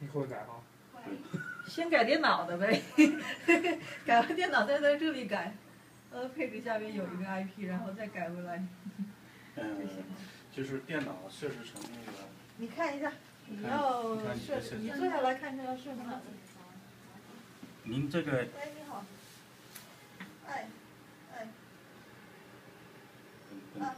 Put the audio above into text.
你会改吗？先改电脑的呗，改完电脑再在这里改，呃，配置下面有一个 IP，然后再改回来。嗯，就是电脑设置成那个。你看一下，你,要设，你,你,坐下来看一下要设置哪。您这个。喂，你好。哎，哎。啊